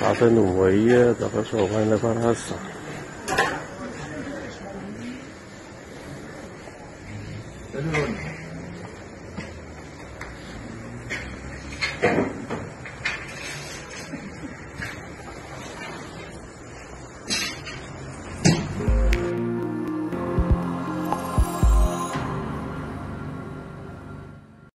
打算努威呀，大概说完了把它撒。真的。